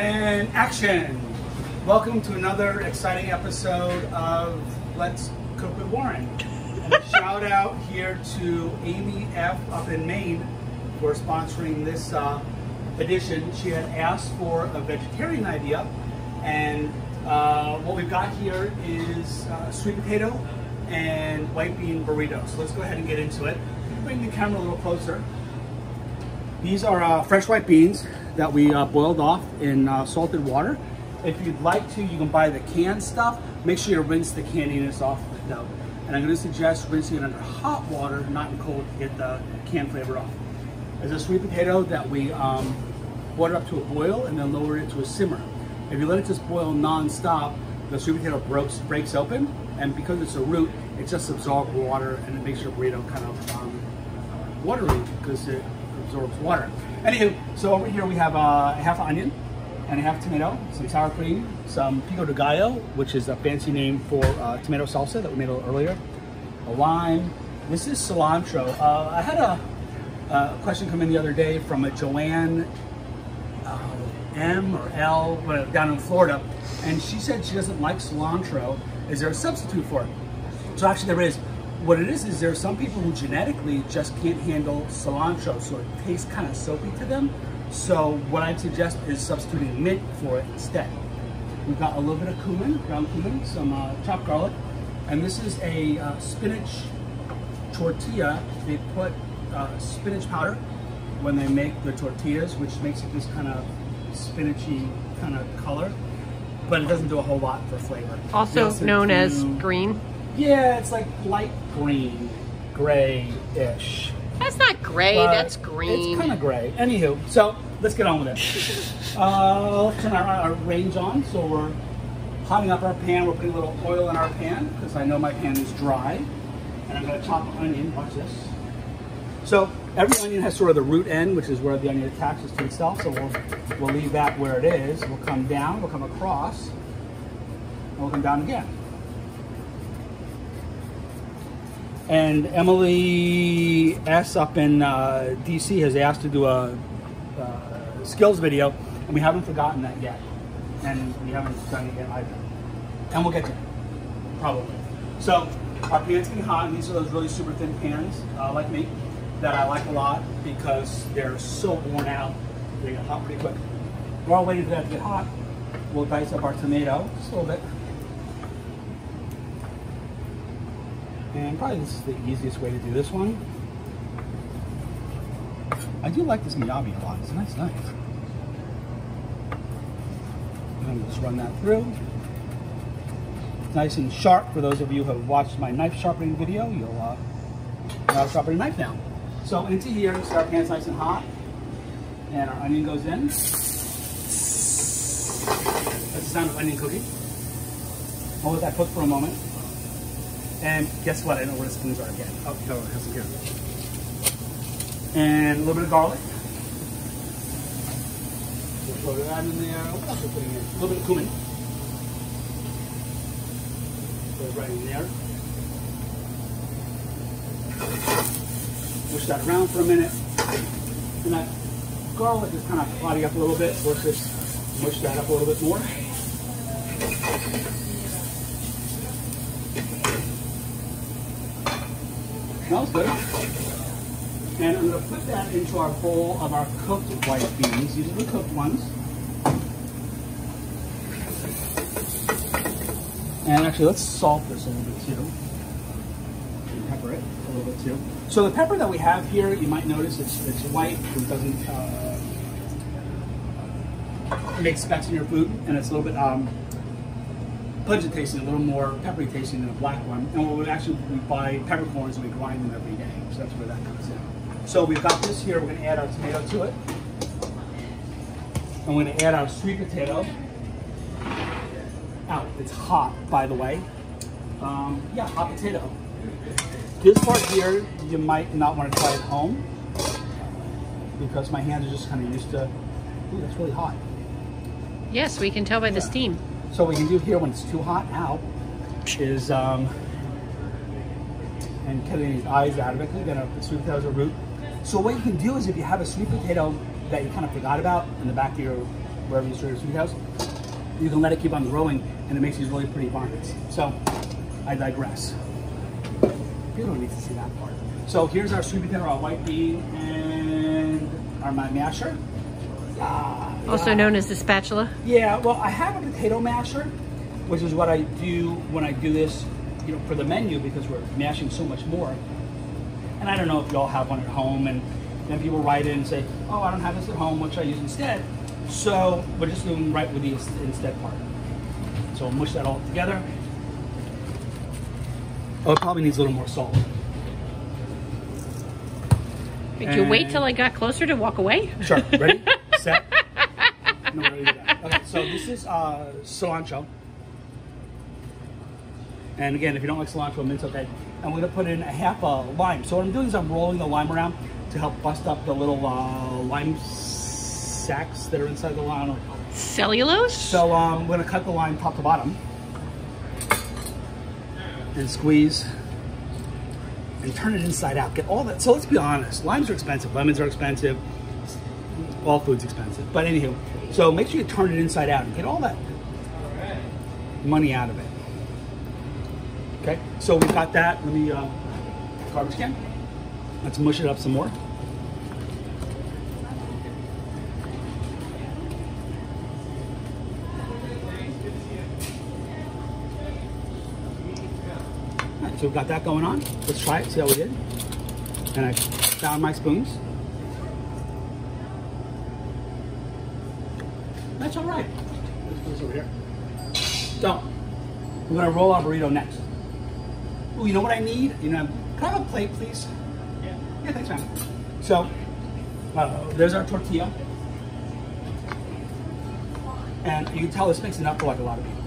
And action! Welcome to another exciting episode of Let's Cook with Warren. Shout out here to Amy F. up in Maine for sponsoring this uh, edition. She had asked for a vegetarian idea, and uh, what we've got here is uh, sweet potato and white bean burrito. So let's go ahead and get into it. Bring the camera a little closer. These are uh, fresh white beans that we uh, boiled off in uh, salted water. If you'd like to, you can buy the canned stuff. Make sure you rinse the cannediness off though. And I'm gonna suggest rinsing it under hot water, not in cold, to get the canned flavor off. There's a sweet potato that we um, up to a boil and then lowered it to a simmer. If you let it just boil non-stop, the sweet potato breaks, breaks open, and because it's a root, it just absorbs water and it makes your burrito kind of um, watery because it absorbs water. Anywho, so over here we have uh, a half onion and a half tomato, some sour cream, some pico de gallo, which is a fancy name for uh, tomato salsa that we made a little earlier, a lime. This is cilantro. Uh, I had a, a, question come in the other day from a Joanne uh, M or L down in Florida, and she said she doesn't like cilantro. Is there a substitute for it? So actually there is. What it is, is there are some people who genetically just can't handle cilantro, so it tastes kind of soapy to them. So what I'd suggest is substituting mint for it instead. We've got a little bit of cumin, ground cumin, some uh, chopped garlic, and this is a uh, spinach tortilla. They put uh, spinach powder when they make the tortillas, which makes it this kind of spinachy kind of color, but it doesn't do a whole lot for flavor. Also, also known as green. Yeah, it's like light green, gray-ish. That's not gray, but that's green. It's kind of gray. Anywho, so let's get on with it. uh, let's turn our, our range on. So we're hotting up our pan. We're putting a little oil in our pan because I know my pan is dry. And I'm going to chop an onion. Watch this. So every onion has sort of the root end, which is where the onion attaches to itself. So we'll, we'll leave that where it is. We'll come down, we'll come across, and we'll come down again. And Emily S. up in uh, DC has asked to do a uh, skills video, and we haven't forgotten that yet. And we haven't done it yet either. And we'll get to it, probably. So our pans be hot, and these are those really super thin pans, uh, like me, that I like a lot because they're so worn out. They get hot pretty quick. We're all waiting for that to get hot, we'll dice up our tomato just a little bit. And probably this is the easiest way to do this one. I do like this Miyabi a lot. It's a nice knife. And just run that through. It's nice and sharp. For those of you who have watched my knife sharpening video, you'll uh, know sharpen a knife now. So into here, so our pan's nice and hot. And our onion goes in. That's the sound of onion cooking. I'll let that cook for a moment. And guess what? I know where the spoons are again. Oh, no, it has here. And a little bit of garlic. We'll throw that in there. What else are we putting in? A little bit of cumin. Put it right in there. Push that around for a minute. And that garlic is kind of clotting up a little bit. so Let's just mush that up a little bit more. Smells good. And I'm to put that into our bowl of our cooked white beans. These are the cooked ones. And actually, let's salt this a little bit too. And pepper it a little bit too. So the pepper that we have here, you might notice it's, it's white. It doesn't uh, make specks in your food, and it's a little bit um, pungent tasting, a little more peppery tasting than a black one. And we actually we buy peppercorns and we grind them every day. So that's where that comes in. So we've got this here. We're going to add our tomato to it. I'm going to add our sweet potato. Out. It's hot, by the way. Um, yeah, hot potato. This part here, you might not want to try at home because my hands are just kind of used to. Ooh, that's really hot. Yes, we can tell by yeah. the steam. So what we can do here when it's too hot out is, um, and getting these eyes out of it, because again, the sweet potato is a root. So what you can do is if you have a sweet potato that you kind of forgot about in the back of your wherever you store your sweet potatoes, You can let it keep on growing, and it makes these really pretty vines. So, I digress. You don't need to see that part. So here's our sweet potato, our white bean, and our masher. Also known as the spatula. Yeah, well, I have a potato masher, which is what I do when I do this, you know, for the menu because we're mashing so much more. And I don't know if you all have one at home, and then people write in and say, "Oh, I don't have this at home. What should I use instead?" So we're just doing right with the instead part. So we'll mush that all together. Oh, it probably needs a little more salt. Did you wait till I got closer to walk away? Sure. Ready? Set. No, we're ready to go. Okay, so this is uh, cilantro. And again, if you don't like cilantro, mince okay. And we're gonna put in a half a lime. So what I'm doing is I'm rolling the lime around to help bust up the little uh, lime sacks that are inside the lime. Cellulose? So um, we're gonna cut the lime top to bottom and squeeze and turn it inside out. Get all that. So let's be honest, limes are expensive, lemons are expensive, all food's expensive. But anywho, so make sure you turn it inside out and get all that money out of it. Okay, so we've got that. Let me uh, garbage can. Let's mush it up some more. All right, so we've got that going on. Let's try it, see how we did. And I found my spoons. That's all right. This over here. So, we're gonna roll our burrito next. Oh, you know what I need? You know, can I have a plate, please? Yeah. Yeah, thanks, man. So, uh, there's our tortilla. And you can tell this mixing up for like a lot of people.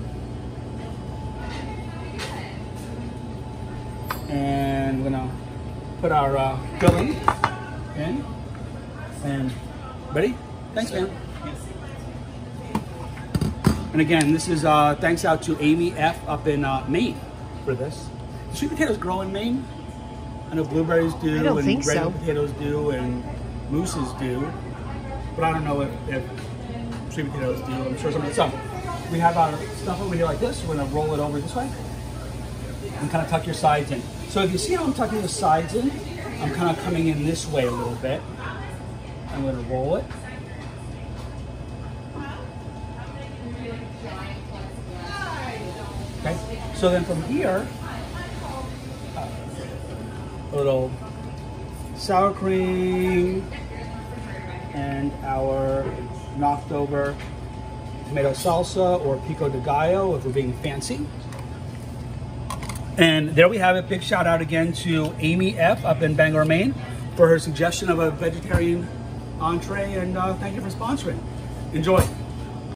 And we're gonna put our uh, filling in. And ready? Thanks, man. And again, this is uh, thanks out to Amy F up in uh, Maine for this. Sweet potatoes grow in Maine? I know blueberries do, and regular so. potatoes do, and mooses do. But I don't know if, if sweet potatoes do. I'm sure some. Of the. So we have our stuff over here like this. We're gonna roll it over this way and kind of tuck your sides in. So if you see how I'm tucking the sides in, I'm kind of coming in this way a little bit. I'm gonna roll it. Okay, so then from here, uh, a little sour cream and our knocked over tomato salsa or pico de gallo if we're being fancy. And there we have it. Big shout out again to Amy F up in Bangor, Maine for her suggestion of a vegetarian entree and uh, thank you for sponsoring. Enjoy.